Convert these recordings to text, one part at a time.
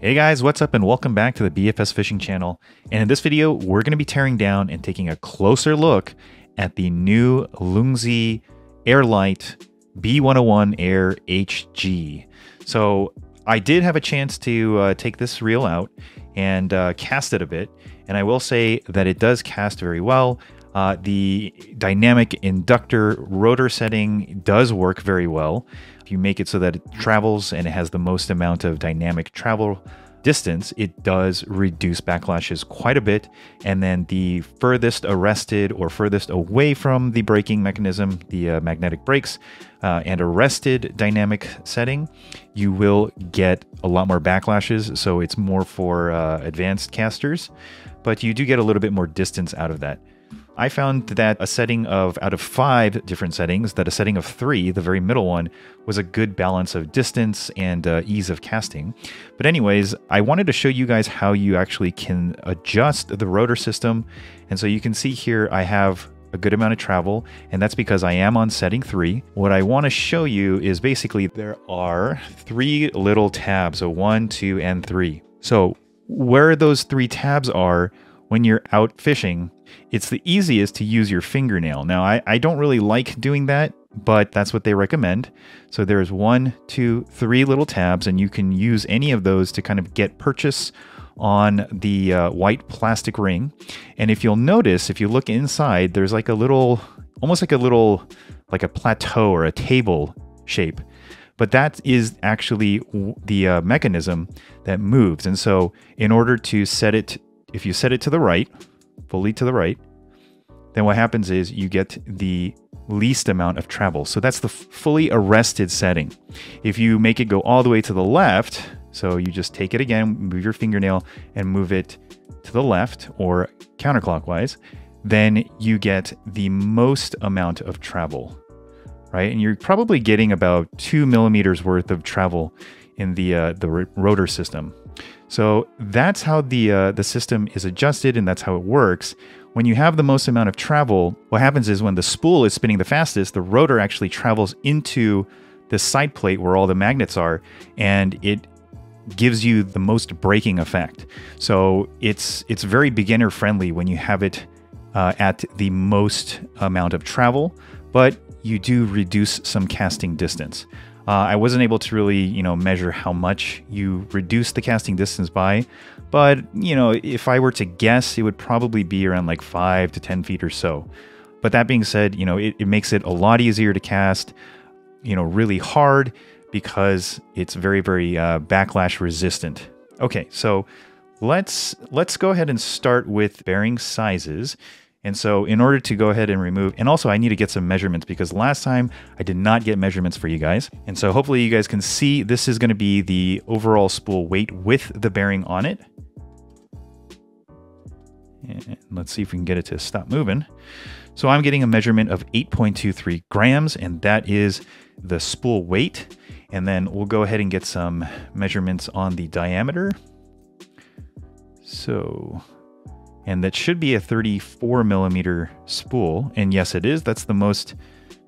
Hey guys, what's up and welcome back to the BFS Fishing channel. And in this video, we're going to be tearing down and taking a closer look at the new Loongze Airlite B101 Air HG. So I did have a chance to uh, take this reel out and uh, cast it a bit. And I will say that it does cast very well. Uh, the dynamic inductor rotor setting does work very well. You make it so that it travels and it has the most amount of dynamic travel distance, it does reduce backlashes quite a bit. And then the furthest arrested or furthest away from the braking mechanism, the uh, magnetic brakes, uh, and arrested dynamic setting, you will get a lot more backlashes. So it's more for uh, advanced casters, but you do get a little bit more distance out of that. I found that a setting of, out of five different settings, that a setting of three, the very middle one, was a good balance of distance and uh, ease of casting. But, anyways, I wanted to show you guys how you actually can adjust the rotor system. And so you can see here I have a good amount of travel, and that's because I am on setting three. What I want to show you is basically there are three little tabs, so one, two, and three. So, where those three tabs are when you're out fishing, it's the easiest to use your fingernail. Now, I, I don't really like doing that, but that's what they recommend. So there's one, two, three little tabs, and you can use any of those to kind of get purchase on the uh, white plastic ring. And if you'll notice, if you look inside, there's like a little, almost like a little, like a plateau or a table shape. But that is actually the uh, mechanism that moves. And so in order to set it, if you set it to the right, fully to the right, then what happens is you get the least amount of travel. So that's the fully arrested setting. If you make it go all the way to the left, so you just take it again, move your fingernail and move it to the left or counterclockwise, then you get the most amount of travel, right? And you're probably getting about two millimeters worth of travel in the uh, the rotor system. So that's how the uh, the system is adjusted, and that's how it works. When you have the most amount of travel, what happens is when the spool is spinning the fastest, the rotor actually travels into the side plate where all the magnets are, and it gives you the most braking effect. So it's it's very beginner friendly when you have it uh, at the most amount of travel, but you do reduce some casting distance. Uh, I wasn't able to really, you know, measure how much you reduce the casting distance by, but you know, if I were to guess, it would probably be around like five to ten feet or so. But that being said, you know, it, it makes it a lot easier to cast, you know, really hard because it's very, very uh, backlash resistant. Okay, so let's let's go ahead and start with bearing sizes. And so in order to go ahead and remove, and also I need to get some measurements because last time I did not get measurements for you guys. And so hopefully you guys can see this is gonna be the overall spool weight with the bearing on it. And let's see if we can get it to stop moving. So I'm getting a measurement of 8.23 grams, and that is the spool weight. And then we'll go ahead and get some measurements on the diameter. So and that should be a 34 millimeter spool. And yes, it is. That's the most,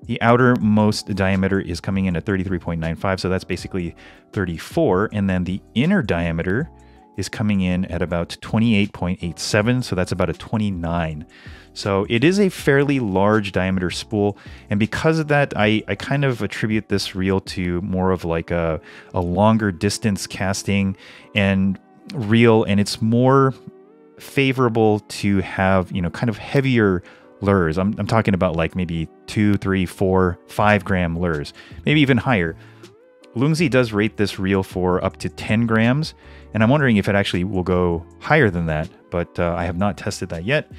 the outermost diameter is coming in at 33.95. So that's basically 34. And then the inner diameter is coming in at about 28.87. So that's about a 29. So it is a fairly large diameter spool. And because of that, I, I kind of attribute this reel to more of like a, a longer distance casting and reel. And it's more favorable to have, you know, kind of heavier lures. I'm, I'm talking about like maybe two, three, four, five gram lures, maybe even higher. Loongze does rate this reel for up to 10 grams, and I'm wondering if it actually will go higher than that, but uh, I have not tested that yet.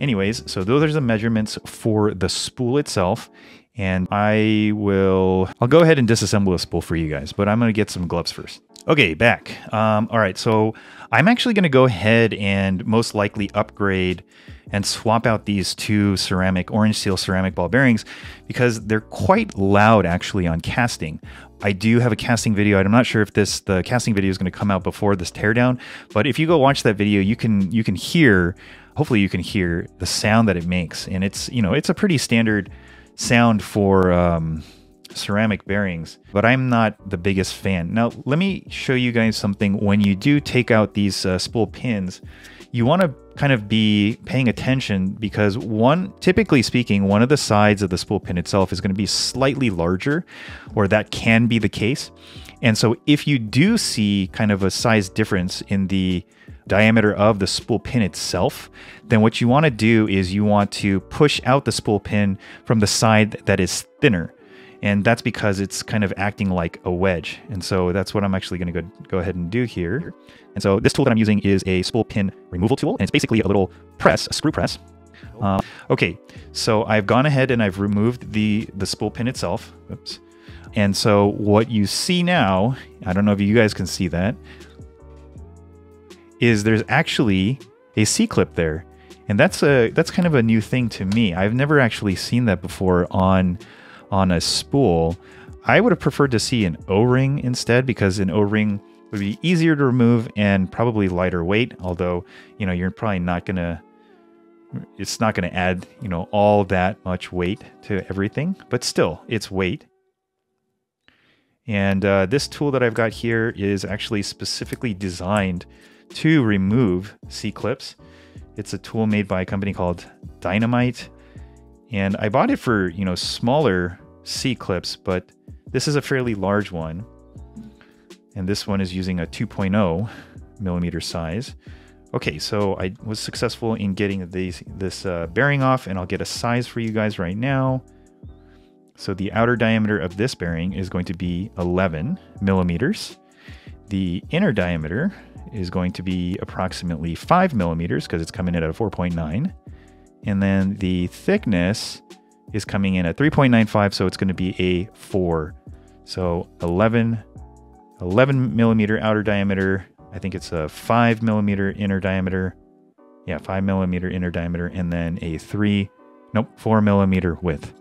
Anyways, so those are the measurements for the spool itself, and I will, I'll go ahead and disassemble the spool for you guys, but I'm going to get some gloves first. Okay, back. Um, all right, so I'm actually going to go ahead and most likely upgrade and swap out these two ceramic, orange seal ceramic ball bearings because they're quite loud actually on casting. I do have a casting video. I'm not sure if this the casting video is going to come out before this teardown, but if you go watch that video, you can you can hear, hopefully you can hear the sound that it makes, and it's you know it's a pretty standard sound for um, ceramic bearings, but I'm not the biggest fan. Now, let me show you guys something. When you do take out these uh, spool pins, you want to kind of be paying attention because one, typically speaking, one of the sides of the spool pin itself is going to be slightly larger, or that can be the case. And so if you do see kind of a size difference in the diameter of the spool pin itself, then what you want to do is you want to push out the spool pin from the side that is thinner. And that's because it's kind of acting like a wedge. And so that's what I'm actually going to go, go ahead and do here. And so this tool that I'm using is a spool pin removal tool. And it's basically a little press, a screw press. Um, okay, so I've gone ahead and I've removed the, the spool pin itself. Oops. And so what you see now, I don't know if you guys can see that, is there's actually a C-clip there. And that's a that's kind of a new thing to me. I've never actually seen that before on on a spool. I would have preferred to see an O-ring instead because an O-ring would be easier to remove and probably lighter weight, although, you know, you're probably not going to it's not going to add, you know, all that much weight to everything, but still, it's weight. And uh, this tool that I've got here is actually specifically designed to remove C-clips. It's a tool made by a company called Dynamite. And I bought it for, you know, smaller C-clips, but this is a fairly large one. And this one is using a 2.0 millimeter size. Okay, so I was successful in getting these, this uh, bearing off, and I'll get a size for you guys right now. So the outer diameter of this bearing is going to be 11 millimeters. The inner diameter is going to be approximately 5 millimeters because it's coming in at a 4.9. And then the thickness is coming in at 3.95, so it's going to be a 4. So 11, 11 millimeter outer diameter. I think it's a 5 millimeter inner diameter. Yeah, 5 millimeter inner diameter, and then a 3, nope, 4 millimeter width.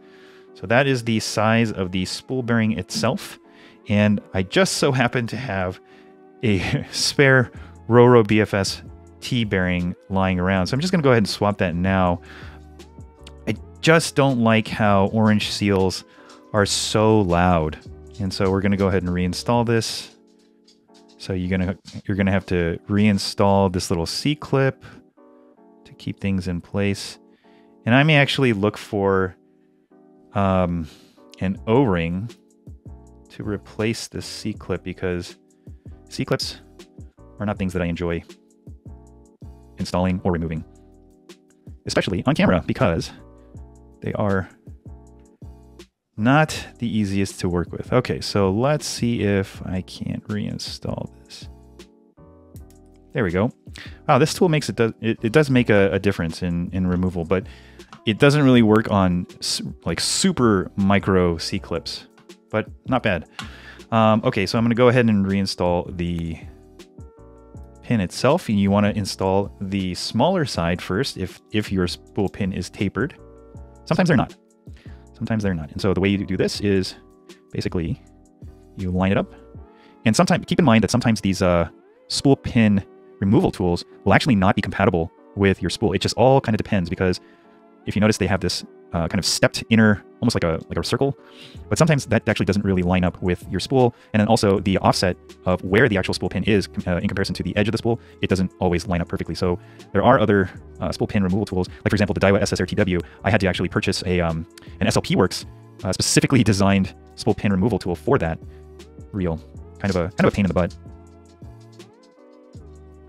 So that is the size of the spool bearing itself. And I just so happen to have a spare Roro BFS T bearing lying around. So I'm just going to go ahead and swap that now. I just don't like how orange seals are so loud. And so we're going to go ahead and reinstall this. So you're going to you're going to have to reinstall this little C clip to keep things in place. And I may actually look for um, an O-ring to replace this C clip because C clips are not things that I enjoy installing or removing, especially on camera because they are not the easiest to work with. Okay, so let's see if I can't reinstall this. There we go. Wow, this tool makes it does it, it does make a, a difference in in removal, but it doesn't really work on like super micro C clips, but not bad. Um, okay, so I'm going to go ahead and reinstall the pin itself, and you want to install the smaller side first if, if your spool pin is tapered. Sometimes they're not. Sometimes they're not. And so the way you do this is basically you line it up. And sometimes keep in mind that sometimes these uh, spool pin removal tools will actually not be compatible with your spool. It just all kind of depends because if you notice they have this uh, kind of stepped inner, almost like a like a circle. But sometimes that actually doesn't really line up with your spool. And then also the offset of where the actual spool pin is uh, in comparison to the edge of the spool, it doesn't always line up perfectly. So there are other uh, spool pin removal tools, like for example the Daiwa SS Air TW. I had to actually purchase a um, an SLP Works uh, specifically designed spool pin removal tool for that. Real kind of a kind of a pain in the butt.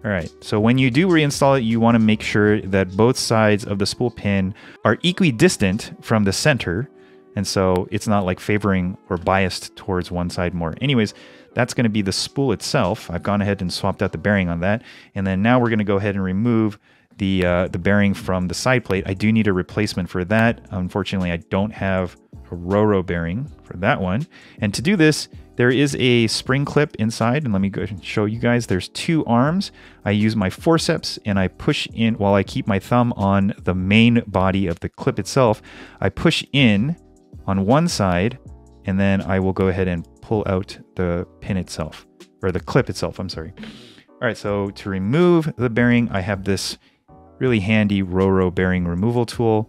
All right, so when you do reinstall it, you want to make sure that both sides of the spool pin are equidistant from the center. And so it's not like favoring or biased towards one side more. Anyways, that's going to be the spool itself. I've gone ahead and swapped out the bearing on that. And then now we're going to go ahead and remove the, uh, the bearing from the side plate. I do need a replacement for that. Unfortunately, I don't have a Roro bearing for that one. And to do this, there is a spring clip inside, and let me go and show you guys. There's two arms. I use my forceps and I push in while I keep my thumb on the main body of the clip itself. I push in on one side, and then I will go ahead and pull out the pin itself, or the clip itself, I'm sorry. All right, so to remove the bearing, I have this really handy Roro bearing removal tool.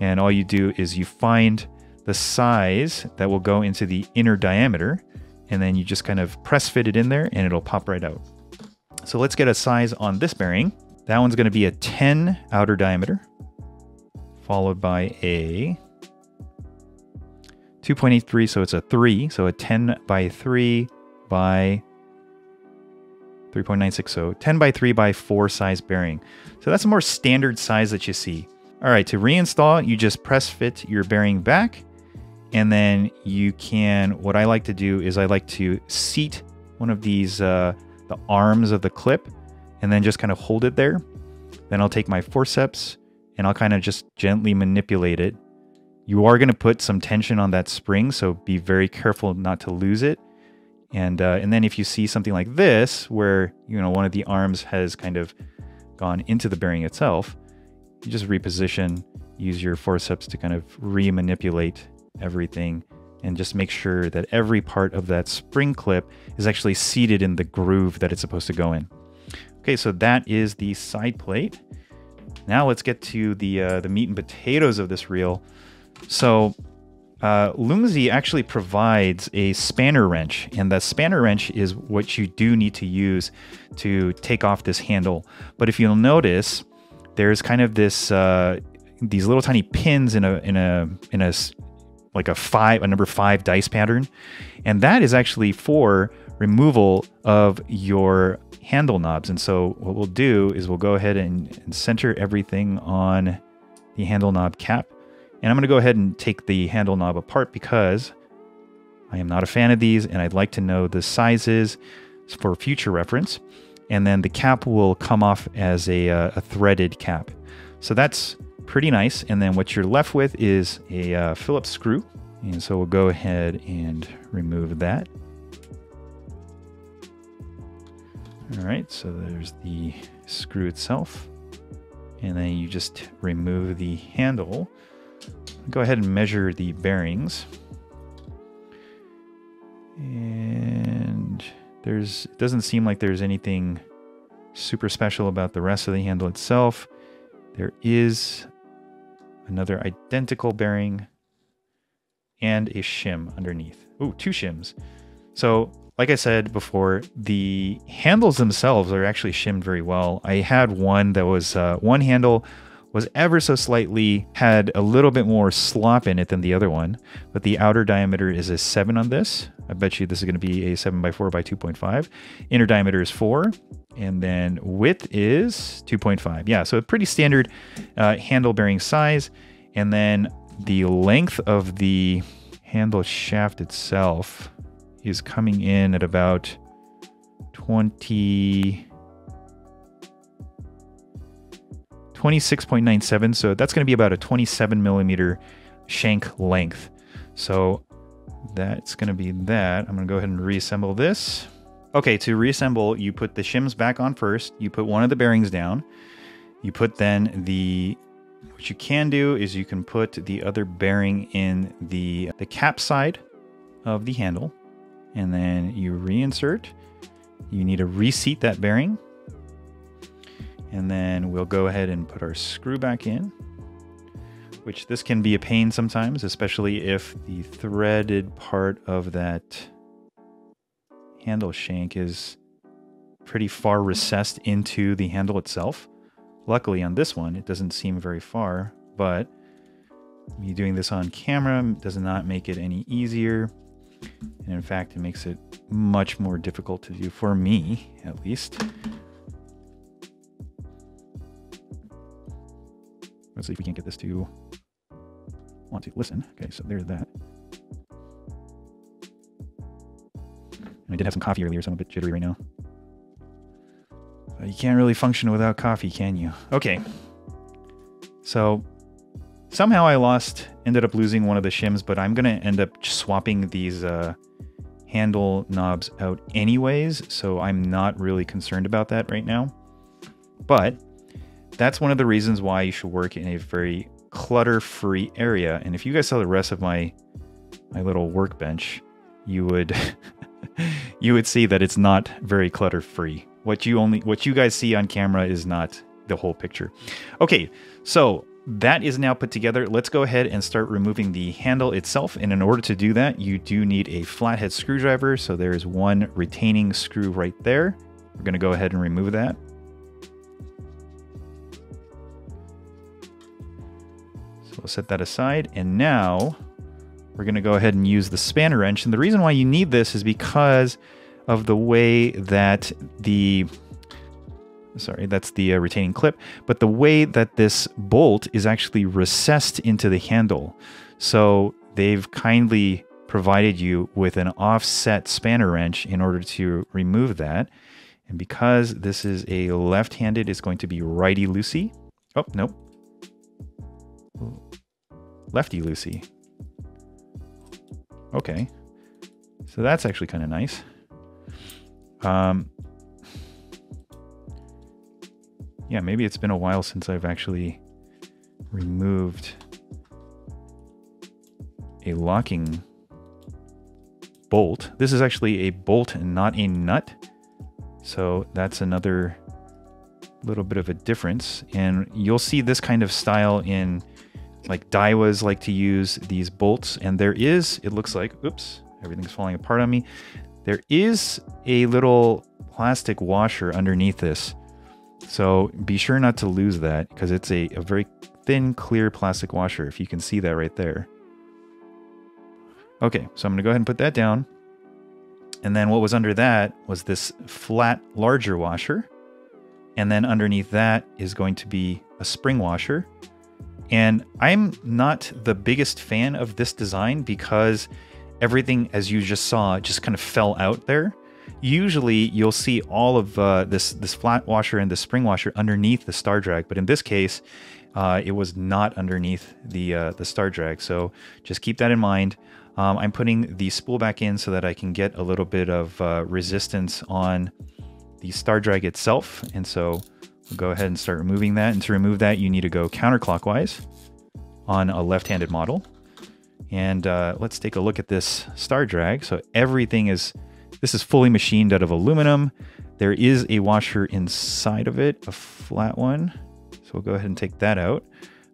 And all you do is you find the size that will go into the inner diameter. And then you just kind of press fit it in there and it'll pop right out. So let's get a size on this bearing. That one's going to be a 10 outer diameter, followed by a 2.83, so it's a 3. So a 10 by 3 by 3.96, so 10 by 3 by 4 size bearing. So that's a more standard size that you see. All right, to reinstall, you just press fit your bearing back, and then you can, what I like to do is I like to seat one of these, uh, the arms of the clip, and then just kind of hold it there. Then I'll take my forceps and I'll kind of just gently manipulate it. You are going to put some tension on that spring, so be very careful not to lose it. And uh, and then if you see something like this, where you know one of the arms has kind of gone into the bearing itself, you just reposition, use your forceps to kind of re-manipulate everything, and just make sure that every part of that spring clip is actually seated in the groove that it's supposed to go in. Okay, so that is the side plate. Now let's get to the uh, the meat and potatoes of this reel. So uh, actually provides a spanner wrench, and the spanner wrench is what you do need to use to take off this handle. But if you'll notice, there's kind of this uh, these little tiny pins in a in a in a like a five a number five dice pattern, and that is actually for removal of your handle knobs. And so what we'll do is we'll go ahead and, and center everything on the handle knob cap and I'm going to go ahead and take the handle knob apart because I am not a fan of these and I'd like to know the sizes for future reference. And then the cap will come off as a, uh, a threaded cap. So that's pretty nice. And then what you're left with is a uh, Phillips screw. And so we'll go ahead and remove that. All right, so there's the screw itself. And then you just remove the handle go ahead and measure the bearings. And there's it doesn't seem like there's anything super special about the rest of the handle itself. There is another identical bearing and a shim underneath. Ooh, two shims. So, like I said before, the handles themselves are actually shimmed very well. I had one that was uh, one handle was ever so slightly had a little bit more slop in it than the other one, but the outer diameter is a 7 on this. I bet you this is going to be a 7 by 4 by 2.5. Inner diameter is 4, and then width is 2.5. Yeah, so a pretty standard uh, handle bearing size. And then the length of the handle shaft itself is coming in at about 20 26.97. So that's going to be about a 27 millimeter shank length. So that's going to be that. I'm going to go ahead and reassemble this. Okay, to reassemble, you put the shims back on first. You put one of the bearings down. You put then the what you can do is you can put the other bearing in the the cap side of the handle and then you reinsert. You need to reseat that bearing and then we'll go ahead and put our screw back in, which this can be a pain sometimes, especially if the threaded part of that handle shank is pretty far recessed into the handle itself. Luckily on this one, it doesn't seem very far, but me doing this on camera does not make it any easier. And in fact, it makes it much more difficult to do for me, at least. Let's see if we can't get this to want to listen. Okay, so there's that. I did have some coffee earlier, so I'm a bit jittery right now. You can't really function without coffee, can you? Okay. So somehow I lost, ended up losing one of the shims, but I'm going to end up swapping these uh, handle knobs out anyways, so I'm not really concerned about that right now. But that's one of the reasons why you should work in a very clutter-free area. And if you guys saw the rest of my my little workbench, you would you would see that it's not very clutter-free. What you only what you guys see on camera is not the whole picture. Okay, so that is now put together. Let's go ahead and start removing the handle itself. And in order to do that, you do need a flathead screwdriver. So there's one retaining screw right there. We're going to go ahead and remove that. So we'll set that aside. And now we're going to go ahead and use the spanner wrench. And the reason why you need this is because of the way that the sorry, that's the uh, retaining clip, but the way that this bolt is actually recessed into the handle. So they've kindly provided you with an offset spanner wrench in order to remove that. And because this is a left-handed, it's going to be righty-loosey. Oh, nope. Lefty-loosey. Okay. So that's actually kind of nice. Um, yeah, maybe it's been a while since I've actually removed a locking bolt. This is actually a bolt and not a nut. So that's another little bit of a difference. And you'll see this kind of style in like Daiwas like to use these bolts. And there is, it looks like, oops, everything's falling apart on me. There is a little plastic washer underneath this so be sure not to lose that because it's a, a very thin, clear plastic washer, if you can see that right there. Okay, so I'm going to go ahead and put that down. And then what was under that was this flat, larger washer. And then underneath that is going to be a spring washer. And I'm not the biggest fan of this design because everything, as you just saw, just kind of fell out there usually you'll see all of uh, this this flat washer and the spring washer underneath the star drag, but in this case, uh, it was not underneath the uh, the star drag. So just keep that in mind. Um, I'm putting the spool back in so that I can get a little bit of uh, resistance on the star drag itself, and so we'll go ahead and start removing that. And to remove that, you need to go counterclockwise on a left-handed model. And uh, let's take a look at this star drag. So everything is this is fully machined out of aluminum. There is a washer inside of it, a flat one. So we'll go ahead and take that out.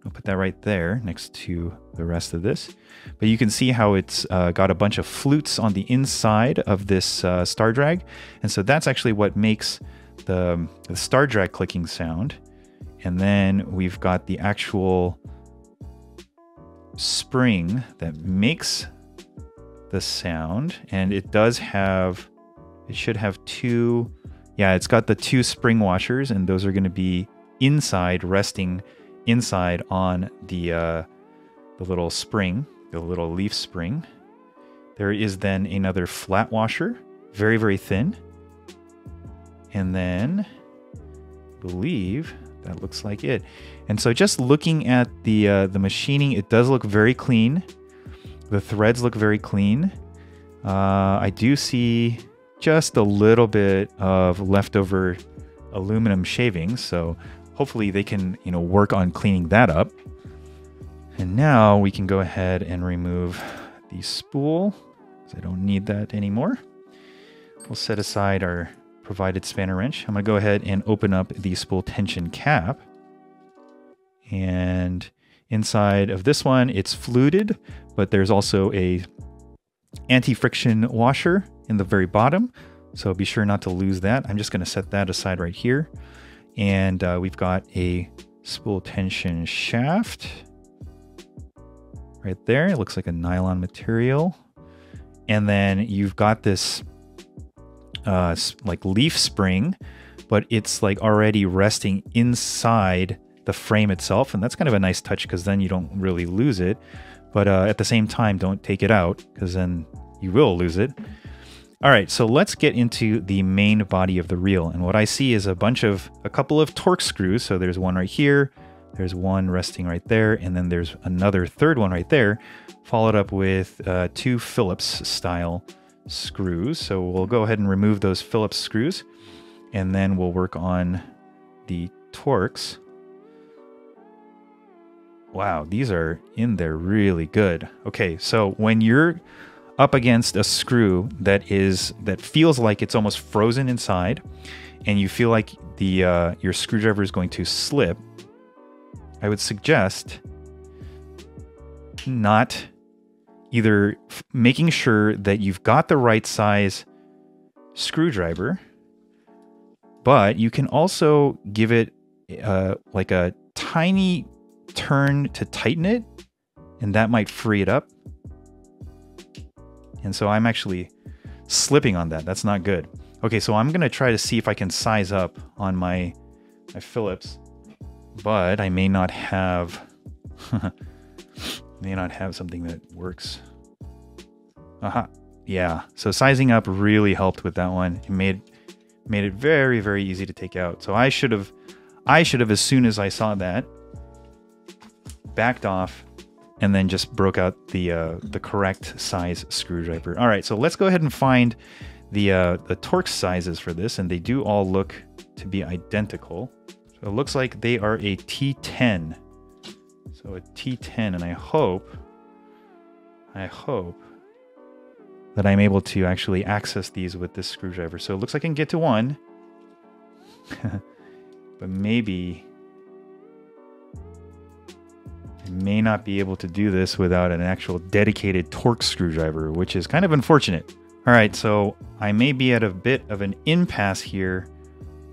I'll put that right there next to the rest of this. But you can see how it's uh, got a bunch of flutes on the inside of this uh, star drag. And so that's actually what makes the, the star drag clicking sound. And then we've got the actual spring that makes the sound and it does have it should have two yeah it's got the two spring washers and those are going to be inside resting inside on the uh, the little spring the little leaf spring there is then another flat washer very very thin and then believe that looks like it and so just looking at the uh, the machining it does look very clean the threads look very clean. Uh, I do see just a little bit of leftover aluminum shavings, so hopefully they can, you know, work on cleaning that up. And now we can go ahead and remove the spool, I don't need that anymore. We'll set aside our provided spanner wrench. I'm going to go ahead and open up the spool tension cap. And inside of this one, it's fluted, but there's also a anti-friction washer in the very bottom. So be sure not to lose that. I'm just going to set that aside right here. And uh, we've got a spool tension shaft right there. It looks like a nylon material. And then you've got this uh, like leaf spring, but it's like already resting inside the frame itself. And that's kind of a nice touch because then you don't really lose it. But uh, at the same time, don't take it out because then you will lose it. All right, so let's get into the main body of the reel. And what I see is a bunch of, a couple of Torx screws. So there's one right here, there's one resting right there, and then there's another third one right there, followed up with uh, two Phillips style screws. So we'll go ahead and remove those Phillips screws, and then we'll work on the Torx. Wow, these are in there really good. Okay, so when you're up against a screw that is that feels like it's almost frozen inside, and you feel like the uh, your screwdriver is going to slip, I would suggest not either making sure that you've got the right size screwdriver, but you can also give it uh, like a tiny turn to tighten it, and that might free it up. And so I'm actually slipping on that. That's not good. Okay, so I'm gonna try to see if I can size up on my my Phillips, but I may not have may not have something that works. Aha. Yeah. So sizing up really helped with that one. It made made it very very easy to take out. So I should have I should have as soon as I saw that backed off and then just broke out the uh, the correct size screwdriver. All right, so let's go ahead and find the uh, the Torx sizes for this, and they do all look to be identical. So it looks like they are a T10. So a T10, and I hope, I hope that I'm able to actually access these with this screwdriver. So it looks like I can get to one, but maybe I may not be able to do this without an actual dedicated Torx screwdriver, which is kind of unfortunate. All right, so I may be at a bit of an impasse here,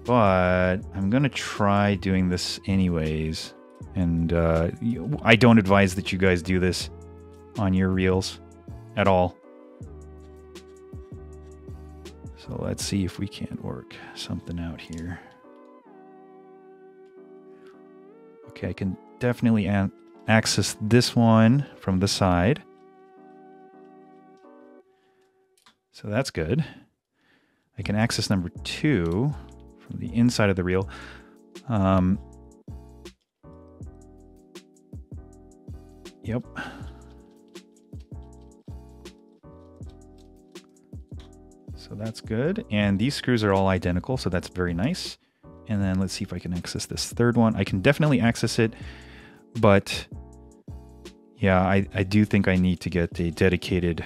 but I'm to try doing this anyways. And uh, I don't advise that you guys do this on your reels at all. So let's see if we can't work something out here. Okay, I can definitely access this one from the side. So that's good. I can access number two from the inside of the reel. Um, yep. So that's good. And these screws are all identical, so that's very nice. And then let's see if I can access this third one. I can definitely access it, but yeah, I, I do think I need to get a dedicated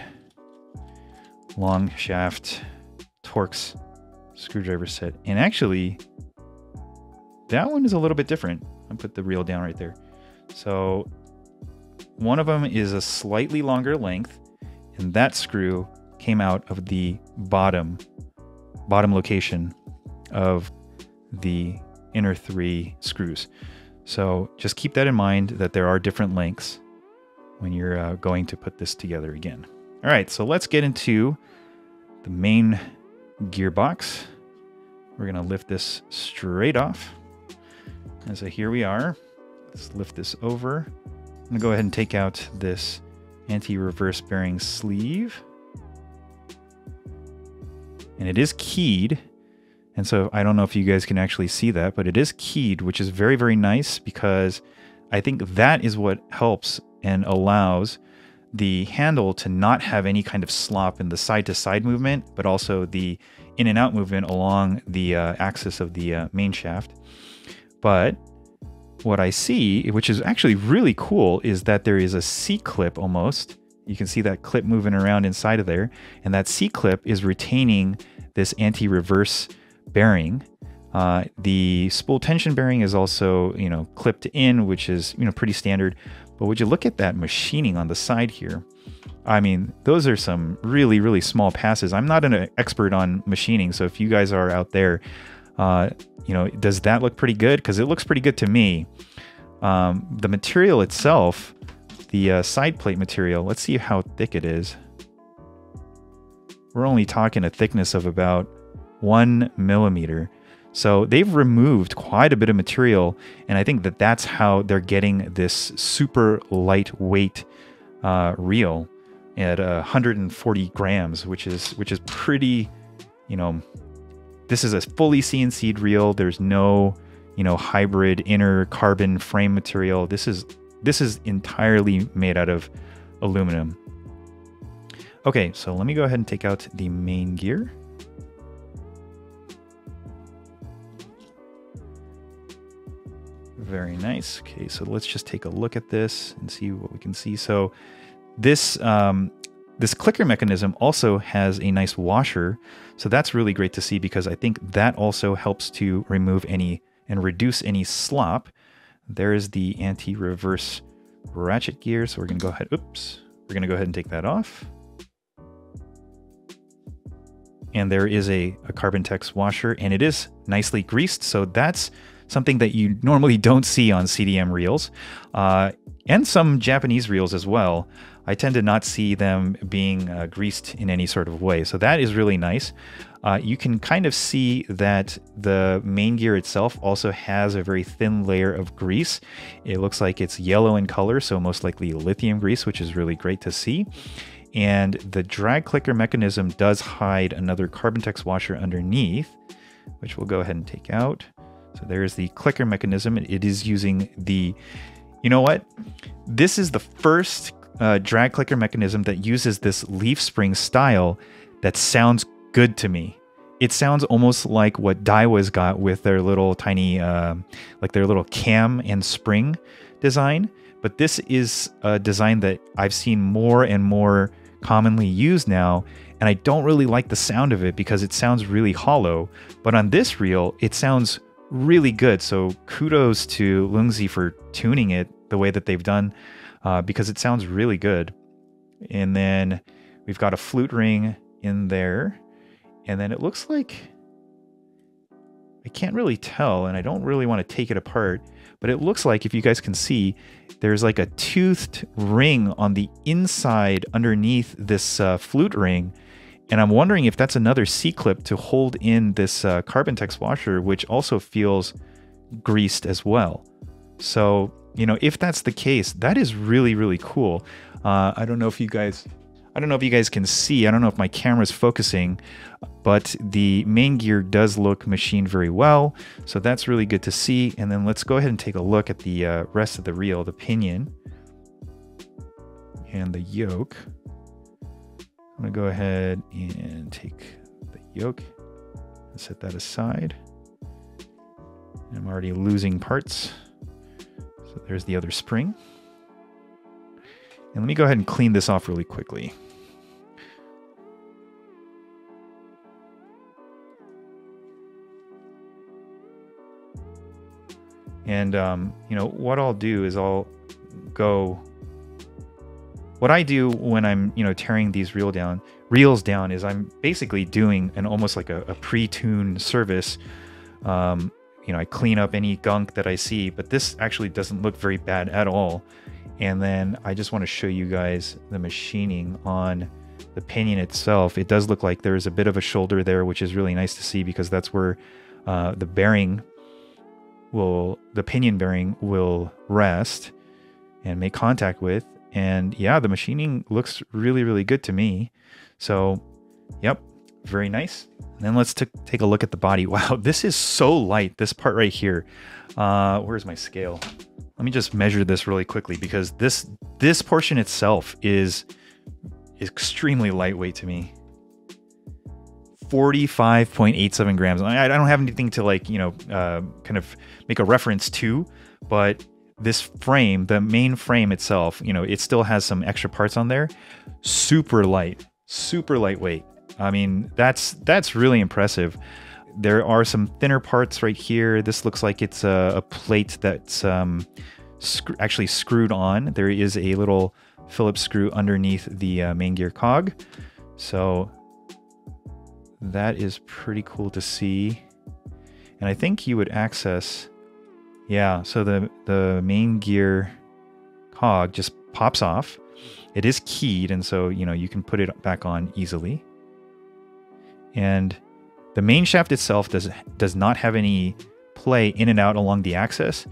long shaft Torx screwdriver set. And actually, that one is a little bit different. I put the reel down right there. So one of them is a slightly longer length, and that screw came out of the bottom bottom location of the inner three screws. So just keep that in mind that there are different lengths when you're uh, going to put this together again. All right, so let's get into the main gearbox. We're going to lift this straight off. And so here we are. Let's lift this over. I'm to go ahead and take out this anti-reverse bearing sleeve. And it is keyed. And so I don't know if you guys can actually see that, but it is keyed, which is very, very nice because I think that is what helps and allows the handle to not have any kind of slop in the side to side movement, but also the in and out movement along the uh, axis of the uh, main shaft. But what I see, which is actually really cool, is that there is a C clip almost. You can see that clip moving around inside of there. And that C clip is retaining this anti reverse bearing. Uh, the spool tension bearing is also, you know, clipped in, which is, you know, pretty standard. But would you look at that machining on the side here? I mean, those are some really, really small passes. I'm not an expert on machining, so if you guys are out there, uh, you know, does that look pretty good? Because it looks pretty good to me. Um, the material itself, the uh, side plate material, let's see how thick it is. We're only talking a thickness of about one millimeter. So they've removed quite a bit of material, and I think that that's how they're getting this super lightweight uh, reel at uh, 140 grams, which is which is pretty, you know, this is a fully CNC'd reel. There's no, you know, hybrid inner carbon frame material. This is this is entirely made out of aluminum. Okay, so let me go ahead and take out the main gear. Very nice. Okay, so let's just take a look at this and see what we can see. So this um, this clicker mechanism also has a nice washer. So that's really great to see because I think that also helps to remove any and reduce any slop There is the anti-reverse ratchet gear. So we're going to go ahead. Oops. We're to go ahead and take that off. And there is a, a Carbon-Tex washer and it is nicely greased. So that's something that you normally don't see on CDM reels uh, and some Japanese reels as well. I tend to not see them being uh, greased in any sort of way. So that is really nice. Uh, you can kind of see that the main gear itself also has a very thin layer of grease. It looks like it's yellow in color, so most likely lithium grease, which is really great to see. And the drag clicker mechanism does hide another Carbon-Tex washer underneath, which we'll go ahead and take out. So there's the clicker mechanism. It is using the, you know what? This is the first uh, drag clicker mechanism that uses this leaf spring style that sounds good to me. It sounds almost like what Daiwa's got with their little tiny, uh, like their little cam and spring design. But this is a design that I've seen more and more commonly used now. And I don't really like the sound of it because it sounds really hollow. But on this reel, it sounds really good. So kudos to Loongze for tuning it the way that they've done uh, because it sounds really good. And then we've got a flute ring in there. And then it looks like I can't really tell, and I don't really want to take it apart, but it looks like if you guys can see, there's like a toothed ring on the inside underneath this uh, flute ring. And I'm wondering if that's another C-clip to hold in this uh, Carbon-Tex washer, which also feels greased as well. So you know, if that's the case, that is really, really cool. Uh, I don't know if you guys, I don't know if you guys can see, I don't know if my camera's focusing, but the main gear does look machined very well. So that's really good to see. And then let's go ahead and take a look at the uh, rest of the reel, the pinion and the yoke. I'm gonna go ahead and take the yoke and set that aside. I'm already losing parts. So there's the other spring. And let me go ahead and clean this off really quickly. And, um, you know, what I'll do is I'll go... What I do when I'm, you know, tearing these reel down, reels down is I'm basically doing an almost like a, a pre-tune service um, you know, I clean up any gunk that I see, but this actually doesn't look very bad at all. And then I just want to show you guys the machining on the pinion itself. It does look like there's a bit of a shoulder there, which is really nice to see because that's where uh, the bearing will, the pinion bearing will rest and make contact with. And yeah, the machining looks really, really good to me. So, yep, very nice. And then let's take a look at the body. Wow, this is so light, this part right here. Uh, where's my scale? Let me just measure this really quickly because this this portion itself is extremely lightweight to me. 45.87 grams. I, I don't have anything to like, you know, uh, kind of make a reference to, but this frame, the main frame itself, you know, it still has some extra parts on there. Super light, super lightweight. I mean, that's that's really impressive. There are some thinner parts right here. This looks like it's a, a plate that's um, sc actually screwed on. There is a little Phillips screw underneath the uh, main gear cog. So that is pretty cool to see. And I think you would access, yeah, so the, the main gear cog just pops off. It is keyed, and so, you know, you can put it back on easily. And the main shaft itself does does not have any play in and out along the axis.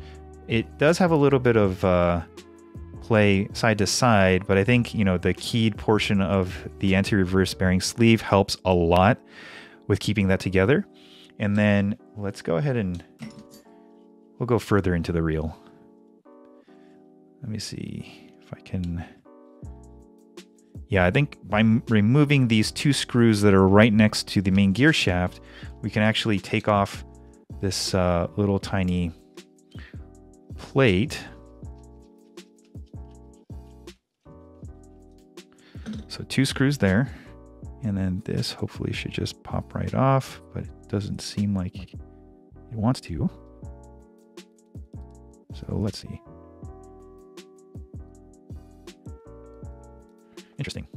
It does have a little bit of uh, play side to side, but I think you know the keyed portion of the anti-reverse bearing sleeve helps a lot with keeping that together. And then let's go ahead and we'll go further into the reel. Let me see if I can yeah, I think by removing these two screws that are right next to the main gear shaft, we can actually take off this uh, little tiny plate. So two screws there. And then this hopefully should just pop right off, but it doesn't seem like it wants to. So let's see. Interesting.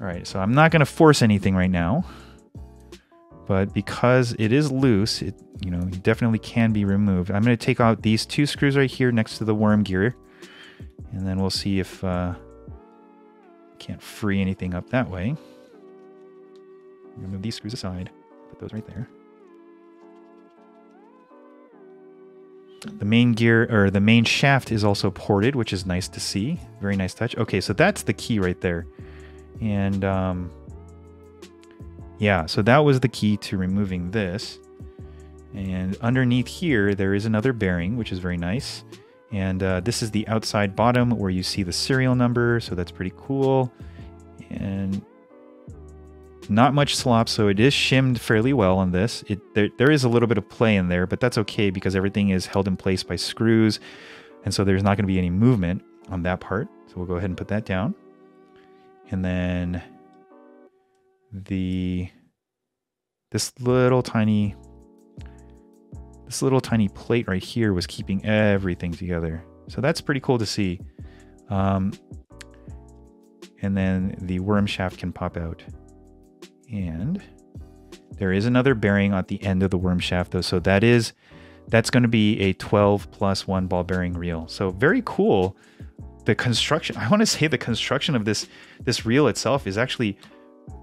All right, so I'm not going to force anything right now. But because it is loose, it you know, definitely can be removed. I'm going to take out these two screws right here next to the worm gear. And then we'll see if uh, can't free anything up that way. Remove these screws aside. Put those right there. The main gear or the main shaft is also ported, which is nice to see. Very nice touch. Okay, so that's the key right there. And um, yeah, so that was the key to removing this. And underneath here, there is another bearing, which is very nice. And uh, this is the outside bottom where you see the serial number, so that's pretty cool. And not much slop, so it is shimmed fairly well on this. It there, there is a little bit of play in there, but that's okay because everything is held in place by screws, and so there's not going to be any movement on that part. So we'll go ahead and put that down. And then the this little tiny this little tiny plate right here was keeping everything together. So that's pretty cool to see. Um, and then the worm shaft can pop out. And there is another bearing at the end of the worm shaft though. So that is, that's going to be a 12 plus one ball bearing reel. So very cool. The construction, I want to say the construction of this, this reel itself is actually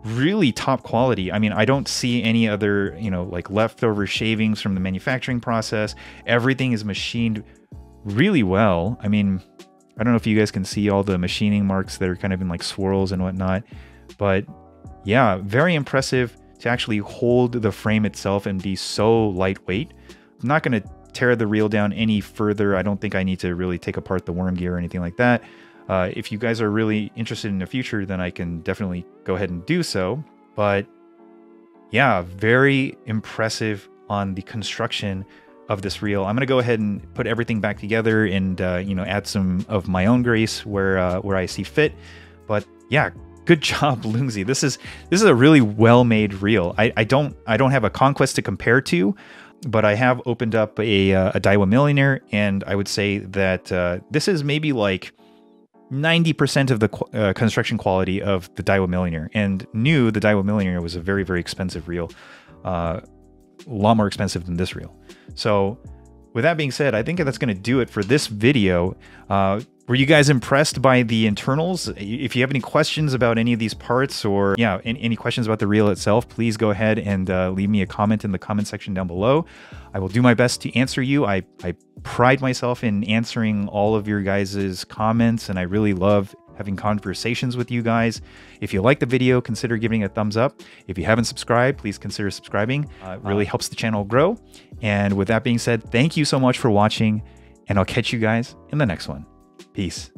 really top quality. I mean, I don't see any other, you know, like leftover shavings from the manufacturing process. Everything is machined really well. I mean, I don't know if you guys can see all the machining marks that are kind of in like swirls and whatnot, but yeah, very impressive to actually hold the frame itself and be so lightweight. I'm not going to tear the reel down any further. I don't think I need to really take apart the worm gear or anything like that. Uh, if you guys are really interested in the future, then I can definitely go ahead and do so. But yeah, very impressive on the construction of this reel. I'm gonna go ahead and put everything back together and uh, you know add some of my own grace where uh, where I see fit. But yeah, good job, Loongze. This is this is a really well made reel. I, I don't I don't have a conquest to compare to, but I have opened up a uh, a Daiwa Millionaire, and I would say that uh, this is maybe like 90% of the uh, construction quality of the Daiwa Millionaire. And new, the Daiwa Millionaire was a very, very expensive reel, uh, a lot more expensive than this reel. So, with that being said, I think that's going to do it for this video. Uh, were you guys impressed by the internals? If you have any questions about any of these parts or yeah, any, any questions about the reel itself, please go ahead and uh, leave me a comment in the comment section down below. I will do my best to answer you. I, I pride myself in answering all of your guys' comments and I really love having conversations with you guys. If you like the video, consider giving a thumbs up. If you haven't subscribed, please consider subscribing. Uh, it really helps the channel grow. And with that being said, thank you so much for watching and I'll catch you guys in the next one. Peace.